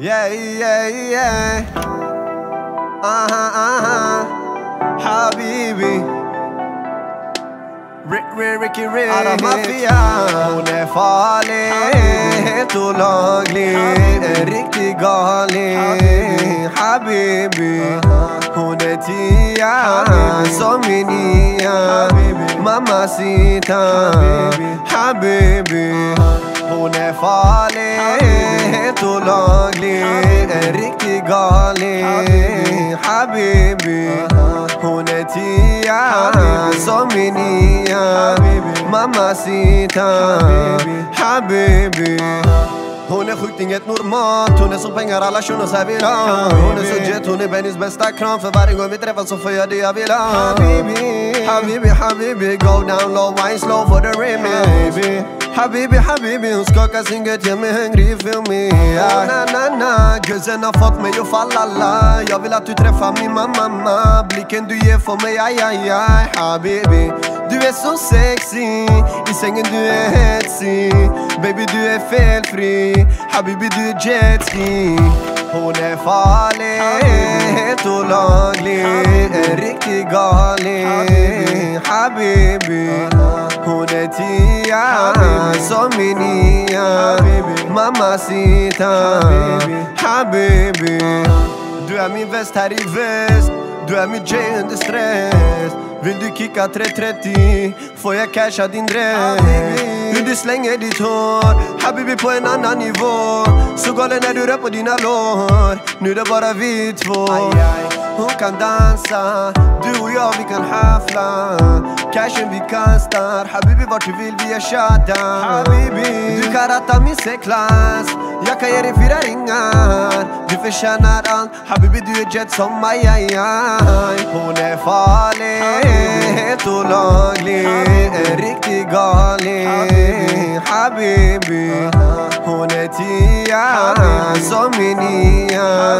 Yeah, yeah, yeah. Uh-huh, uh-huh. Habibi. Rick, Rick, Ricky, Rick. Alla maffia. Hon är farlig, helt olaglig. En riktig galning. Habibi. Hon är tia, som min nia. Mamacita. Habibi. Hon är farlig, helt olaglig En riktig galning. Habibi. Hon är tia, som min nia. Mamacita Habibi. Hon är sjukt inget normalt. Hon är som pengar alla shunos här vill ha Hon är så jet, hon är Bennys bästa kram. För varje gång vi träffas så får jag det jag vill ha. Habibi, Habibi, Habibi Go down low, wine slow for the remix Habibi, Habibi, hon skakar sin gött, gör mig hungrig, feel me. Yeah. Na na na, guzzen har fått mig att falla la Jag vill att du träffar min mamma Blicken du ger för mig aj aj aj. Habibi, du är så sexy. I sängen du är hetsig. Baby du är felfri. Habibi du är jetski. Hon är farlig, helt olaglig En riktig galning. Habibi. menina Mamacita Habibi. Doe-mi vest her vest Du er mitt J under stress. Vil du kicka 330 Får jeg casha din slänger ditt hår Habibi på en annan nivå Så galen när du rör på dina lår Nu är det bara vi två Hon kan dansa Du och jag vi kan haffla Cashen vi kastar Habibi vart du vill vi är shutdown Habibi. Du kan ratta min C-klass Jag kan ge dig fyra ringar. Du förtjänar allt. Habibi du är jet som aj aj aj Hon är farlig. Helt olaglig. En riktig galning حبيبي هونتي يا صمني يا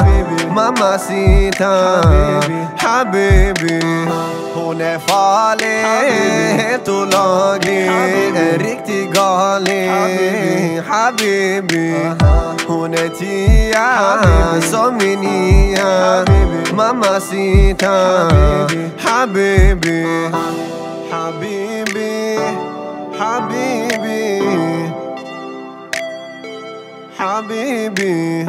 ما مسيتا حبيبي هون فالي تلاقي ريكتي قالي حبيبي هونتي يا صمني يا ما مسيتا حبيبي حبيبي Habibi. Habibi